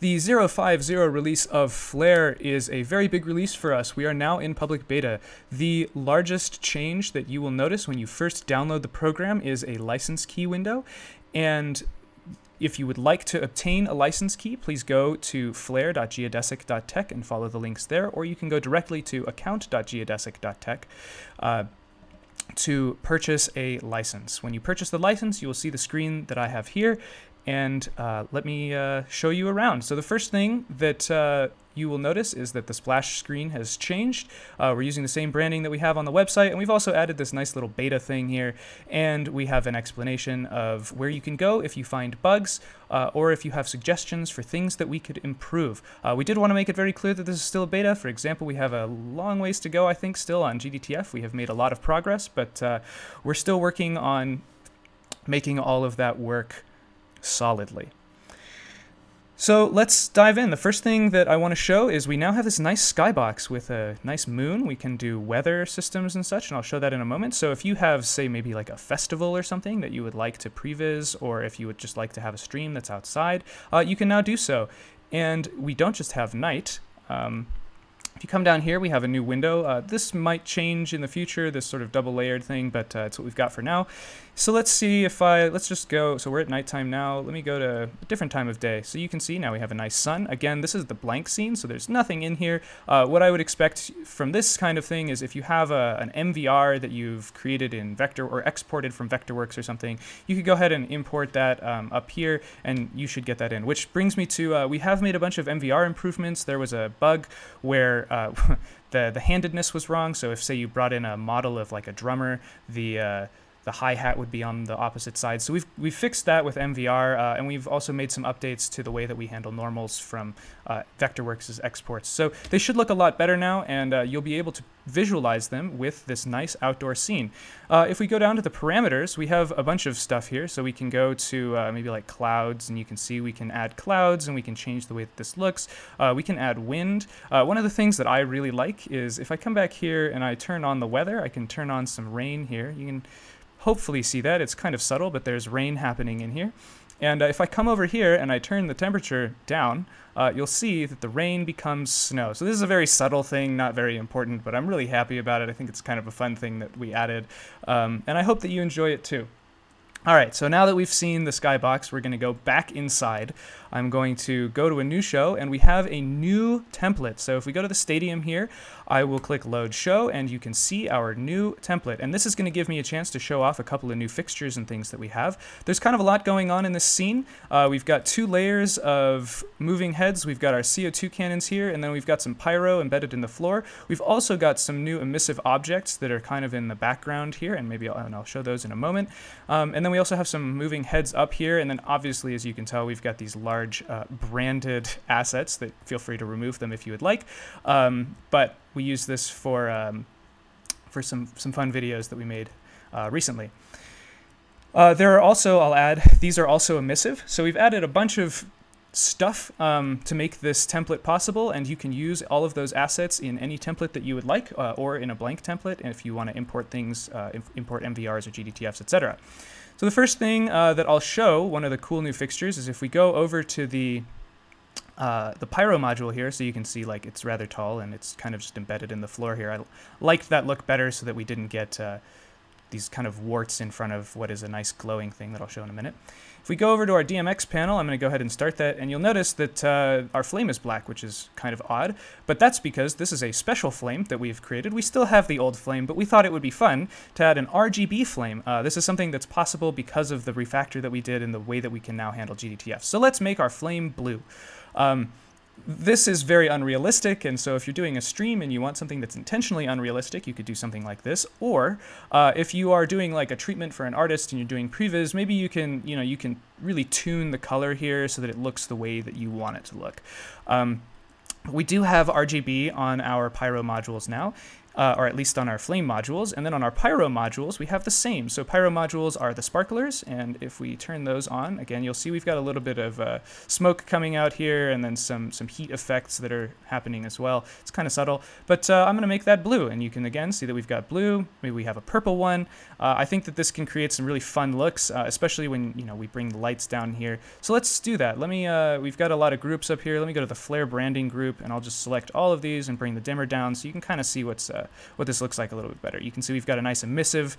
The 050 release of Flare is a very big release for us. We are now in public beta. The largest change that you will notice when you first download the program is a license key window. And if you would like to obtain a license key, please go to flare.geodesic.tech and follow the links there, or you can go directly to account.geodesic.tech. Uh, to purchase a license. When you purchase the license, you will see the screen that I have here, and uh, let me uh, show you around. So the first thing that uh, you will notice is that the splash screen has changed. Uh, we're using the same branding that we have on the website, and we've also added this nice little beta thing here, and we have an explanation of where you can go if you find bugs, uh, or if you have suggestions for things that we could improve. Uh, we did want to make it very clear that this is still a beta. For example, we have a long ways to go, I think, still on GDTF. We have made a lot of progress, but we're still working on making all of that work solidly. So let's dive in. The first thing that I want to show is we now have this nice skybox with a nice moon. We can do weather systems and such, and I'll show that in a moment. So if you have, say, maybe like a festival or something that you would like to previs, or if you would just like to have a stream that's outside, uh, you can now do so. And we don't just have night. Um, if you come down here, we have a new window. Uh, this might change in the future, this sort of double layered thing, but uh, it's what we've got for now. So let's see if I, let's just go, so we're at nighttime now. Let me go to a different time of day. So you can see now we have a nice sun. Again, this is the blank scene, so there's nothing in here. Uh, what I would expect from this kind of thing is if you have a, an MVR that you've created in Vector or exported from Vectorworks or something, you could go ahead and import that um, up here and you should get that in. Which brings me to, uh, we have made a bunch of MVR improvements. There was a bug where uh, the, the handedness was wrong. So if say you brought in a model of like a drummer, the uh, the hi-hat would be on the opposite side. So we've, we've fixed that with MVR, uh, and we've also made some updates to the way that we handle normals from uh, Vectorworks' exports. So they should look a lot better now, and uh, you'll be able to visualize them with this nice outdoor scene. Uh, if we go down to the parameters, we have a bunch of stuff here. So we can go to uh, maybe like clouds, and you can see we can add clouds, and we can change the way that this looks. Uh, we can add wind. one of the things that I really like is if I come back here and I turn on the weather, I can turn on some rain here. You can hopefully see that. It's kind of subtle, but there's rain happening in here. And uh, if I come over here and I turn the temperature down, uh, you'll see that the rain becomes snow. So this is a very subtle thing, not very important, but I'm really happy about it. I think it's kind of a fun thing that we added. Um, and I hope that you enjoy it too. All right, so now that we've seen the skybox, we're going to go back inside. I'm going to go to a new show, and we have a new template. So if we go to the stadium here, I will click Load Show, and you can see our new template. And this is going to give me a chance to show off a couple of new fixtures and things that we have. There's kind of a lot going on in this scene. Uh, we've got two layers of moving heads. We've got our CO2 cannons here, and then we've got some pyro embedded in the floor. We've also got some new emissive objects that are kind of in the background here, and maybe I'll, and I'll show those in a moment. Um, and then we also have some moving heads up here, and then obviously, as you can tell, we've got these large uh, branded assets that feel free to remove them if you would like. Um, but we use this for um, for some some fun videos that we made uh, recently. Uh, there are also, I'll add, these are also emissive. So we've added a bunch of stuff um, to make this template possible, and you can use all of those assets in any template that you would like, uh, or in a blank template if you want to import things, uh, import MVRs or GDTFs, etc. So the first thing uh, that I'll show, one of the cool new fixtures, is if we go over to the uh, the pyro module here, so you can see like it's rather tall and it's kind of just embedded in the floor here. I liked that look better so that we didn't get uh, these kind of warts in front of what is a nice glowing thing that I'll show in a minute. If we go over to our DMX panel, I'm going to go ahead and start that, and you'll notice that uh, our flame is black, which is kind of odd, but that's because this is a special flame that we've created. We still have the old flame, but we thought it would be fun to add an RGB flame. Uh, this is something that's possible because of the refactor that we did and the way that we can now handle GDTF. So let's make our flame blue. Um, this is very unrealistic, and so if you're doing a stream and you want something that's intentionally unrealistic, you could do something like this. Or uh, if you are doing like a treatment for an artist and you're doing previs, maybe you can, you know, you can really tune the color here so that it looks the way that you want it to look. Um, we do have RGB on our Pyro modules now, uh, or at least on our flame modules. And then on our pyro modules, we have the same. So pyro modules are the sparklers, and if we turn those on, again, you'll see we've got a little bit of uh, smoke coming out here, and then some some heat effects that are happening as well. It's kind of subtle, but uh, I'm going to make that blue, and you can again see that we've got blue. Maybe we have a purple one. Uh, I think that this can create some really fun looks, uh, especially when you know we bring the lights down here. So let's do that. Let me. Uh, we've got a lot of groups up here. Let me go to the flare branding group, and I'll just select all of these and bring the dimmer down, so you can kind of see what's what this looks like a little bit better. You can see we've got a nice emissive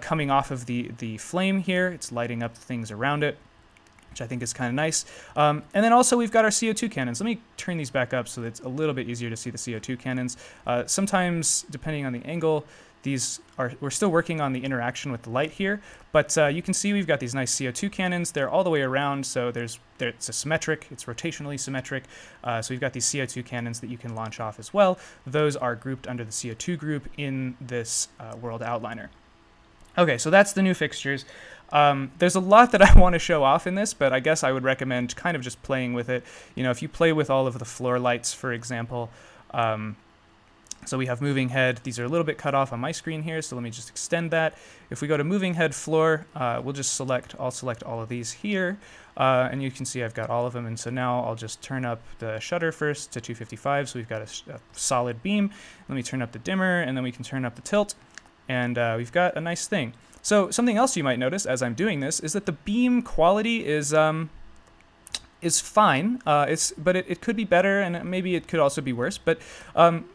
coming off of the the flame here. It's lighting up things around it which I think is kind of nice. Um, and then also we've got our CO2 cannons. Let me turn these back up so that it's a little bit easier to see the CO2 cannons. Uh, sometimes, depending on the angle, these are, we're still working on the interaction with the light here, but uh, you can see we've got these nice CO2 cannons. They're all the way around, so there's there, it's a symmetric, it's rotationally symmetric. Uh, so we've got these CO2 cannons that you can launch off as well. Those are grouped under the CO2 group in this uh, world outliner. Okay, so that's the new fixtures. Um, there's a lot that I want to show off in this, but I guess I would recommend kind of just playing with it. You know, if you play with all of the floor lights, for example, um, so we have moving head. These are a little bit cut off on my screen here, so let me just extend that. If we go to moving head floor, uh, we'll just select, I'll select all of these here, uh, and you can see I've got all of them. And so now I'll just turn up the shutter first to 255, so we've got a, a solid beam. Let me turn up the dimmer, and then we can turn up the tilt, and uh, we've got a nice thing. So something else you might notice as I'm doing this is that the beam quality is um, is fine. Uh, it's but it, it could be better and maybe it could also be worse. But um,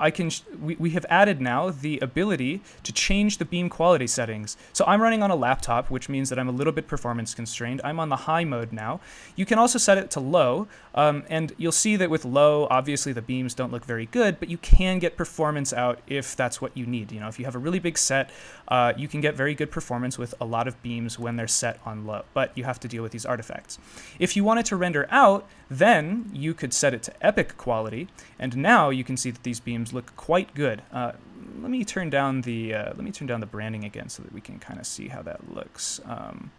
I can we, we have added now the ability to change the beam quality settings. So I'm running on a laptop, which means that I'm a little bit performance constrained. I'm on the high mode now. You can also set it to low, um, and you'll see that with low, obviously the beams don't look very good, but you can get performance out if that's what you need. You know, if you have a really big set, uh, you can get very good performance with a lot of beams when they're set on low, but you have to deal with these artifacts. If you wanted to render out, then you could set it to epic quality, and now you can see that these beams look quite good. Uh, let me turn down the uh, let me turn down the branding again so that we can kind of see how that looks. Um,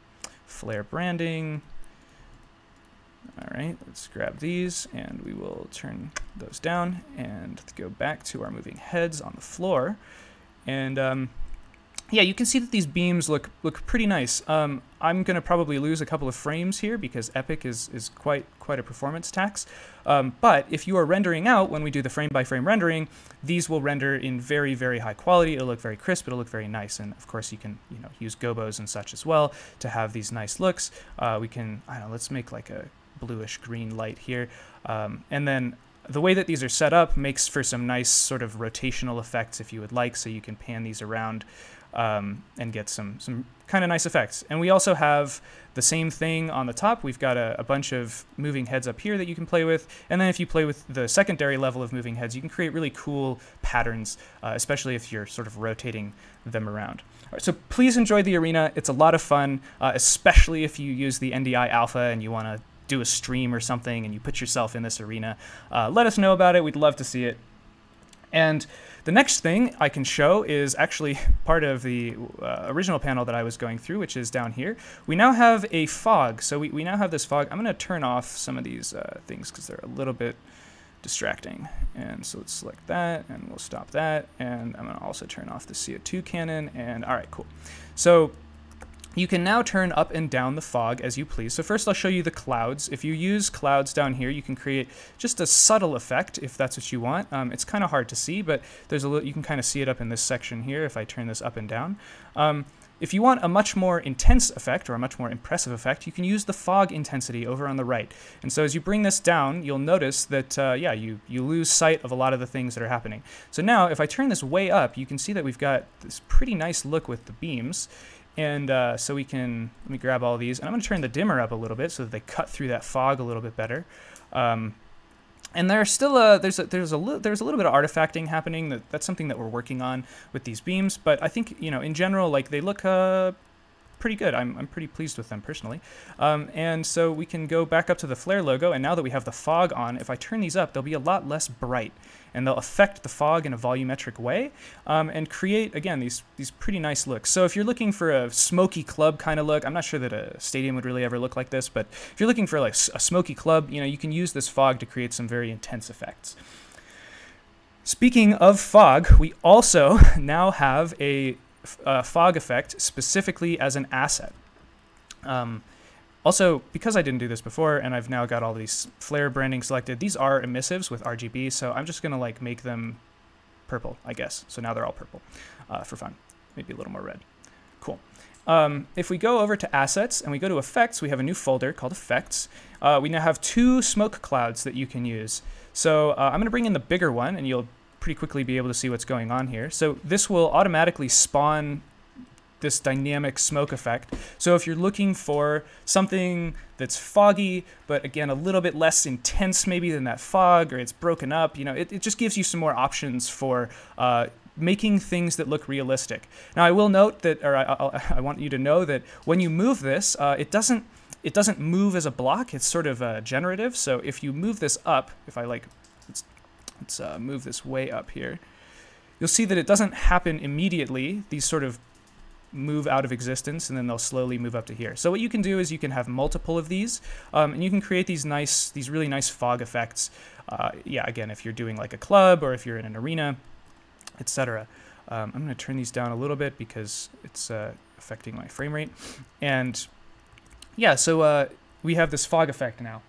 flare branding. All right, let's grab these and we will turn those down and go back to our moving heads on the floor. And um, yeah, you can see that these beams look look pretty nice. Um, I'm going to probably lose a couple of frames here because Epic is, is quite quite a performance tax. Um, but if you are rendering out, when we do the frame-by-frame rendering, these will render in very, very high quality. It'll look very crisp. It'll look very nice. And of course, you can you know use gobos and such as well to have these nice looks. Uh, we can, I don't know, let's make like a bluish green light here. Um, and then the way that these are set up makes for some nice sort of rotational effects if you would like, so you can pan these around um, and get some some kind of nice effects. And we also have the same thing on the top. We've got a, a, bunch of moving heads up here that you can play with. And then if you play with the secondary level of moving heads, you can create really cool patterns, uh, especially if you're sort of rotating them around. so please enjoy the arena. It's a lot of fun, uh, especially if you use the NDI Alpha and you want to do a stream or something and you put yourself in this arena. Uh, let us know about it. We'd love to see it. And the next thing I can show is actually part of the uh, original panel that I was going through, which is down here. We now have a fog. So we, we now have this fog. I'm going to turn off some of these uh, things because they're a little bit distracting. And so let's select that and we'll stop that. And I'm going to also turn off the CO2 cannon. And all right, cool. So you can now turn up and down the fog as you please. So first I'll show you the clouds. If you use clouds down here, you can create just a subtle effect if that's what you want. Um, it's kind of hard to see, but there's a little, you can kind of see it up in this section here if I turn this up and down. Um, if you want a much more intense effect or a much more impressive effect, you can use the fog intensity over on the right. And so as you bring this down, you'll notice that, uh, yeah, you, you lose sight of a lot of the things that are happening. So now if I turn this way up, you can see that we've got this pretty nice look with the beams. And uh, so we can, let me grab all these. And I'm going to turn the dimmer up a little bit so that they cut through that fog a little bit better. Um, and there's still a there's a there's a there's a little bit of artifacting happening. That that's something that we're working on with these beams. But I think you know in general like they look uh, pretty good. I'm, I'm pretty pleased with them personally. Um, and so we can go back up to the flare logo, and now that we have the fog on, if I turn these up, they'll be a lot less bright, and they'll affect the fog in a volumetric way, um, and create, again, these, these pretty nice looks. So if you're looking for a smoky club kind of look, I'm not sure that a stadium would really ever look like this, but if you're looking for like a smoky club, you know, you can use this fog to create some very intense effects. Speaking of fog, we also now have a, a fog effect specifically as an asset. Um, also, because I didn't do this before and I've now got all these flare branding selected, these are emissives with RGB, so I'm just gonna like make them purple, I guess. So now they're all purple uh, for fun. Maybe a little more red. Cool. Um, if we go over to assets and we go to effects, we have a new folder called effects. Uh, we now have two smoke clouds that you can use. So uh, I'm going to bring in the bigger one and you'll pretty quickly be able to see what's going on here. So this will automatically spawn this dynamic smoke effect. So if you're looking for something that's foggy, but again, a little bit less intense maybe than that fog, or it's broken up, you know, it, it just gives you some more options for uh, making things that look realistic. Now, I will note that, or I, I, I want you to know that when you move this, uh, it doesn't it doesn't move as a block. It's sort of uh, generative. So if you move this up, if I like, let's, let's uh, move this way up here, you'll see that it doesn't happen immediately. These sort of move out of existence and then they'll slowly move up to here. So what you can do is you can have multiple of these um, and you can create these nice, these really nice fog effects. Uh, yeah, again, if you're doing like a club or if you're in an arena, etc. Um, I'm going to turn these down a little bit because it's uh, affecting my frame rate. And yeah, so uh, we have this fog effect now.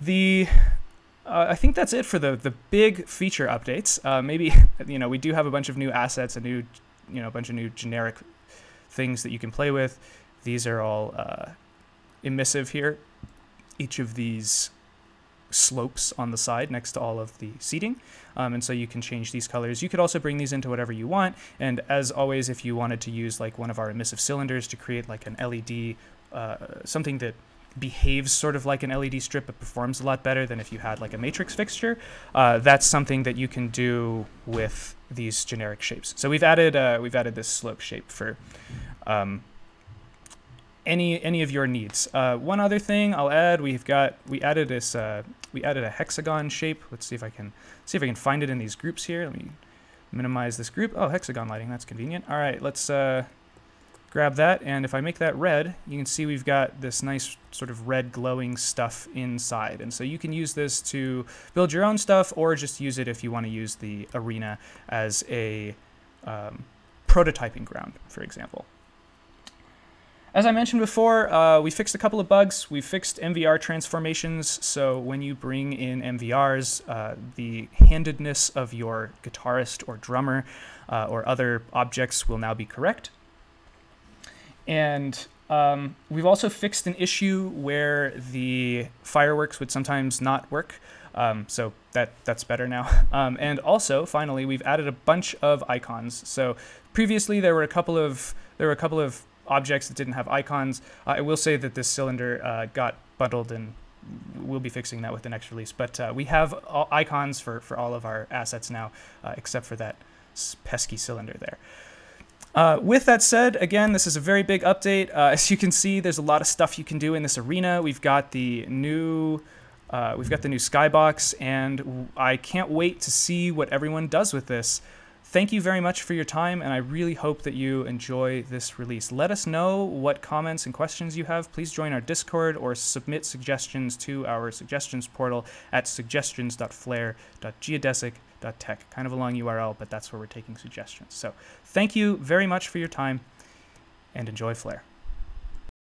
The uh, I think that's it for the the big feature updates. Uh, maybe you know we do have a bunch of new assets, a new you know a bunch of new generic things that you can play with. These are all uh, emissive here. Each of these slopes on the side next to all of the seating. Um, and so you can change these colors. You could also bring these into whatever you want. And as always, if you wanted to use like one of our emissive cylinders to create like an LED, uh, something that behaves sort of like an LED strip but performs a lot better than if you had like a matrix fixture, uh, that's something that you can do with these generic shapes. So we've added uh, we've added this slope shape for um, any any of your needs. Uh, one other thing I'll add, we've got we added this uh, we added a hexagon shape. Let's see if I can see if I can find it in these groups here. Let me minimize this group. Oh, hexagon lighting, that's convenient. All right, let's uh, grab that, and if I make that red, you can see we've got this nice sort of red glowing stuff inside. And so you can use this to build your own stuff, or just use it if you want to use the arena as a um, prototyping ground, for example. As I mentioned before, uh, we fixed a couple of bugs. We fixed MVR transformations, so when you bring in MVRs, uh, the handedness of your guitarist or drummer uh, or other objects will now be correct. And um, we've also fixed an issue where the fireworks would sometimes not work. Um, so that that's better now. Um, and also, finally, we've added a bunch of icons. So previously, there were a couple of there were a couple of objects that didn't have icons. Uh, I will say that this cylinder uh, got bundled and we'll be fixing that with the next release. But uh, we have icons for, for all of our assets now, uh, except for that pesky cylinder there. Uh, with that said, again, this is a very big update. Uh, as you can see, there's a lot of stuff you can do in this arena. We've got the new we've got the new skybox, and I can't wait to see what everyone does with this. Thank you very much for your time, and I really hope that you enjoy this release. Let us know what comments and questions you have. Please join our Discord or submit suggestions to our suggestions portal at suggestions.flare.geodesic.tech. Kind of a long URL, but that's where we're taking suggestions. So thank you very much for your time, and enjoy Flare.